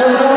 박수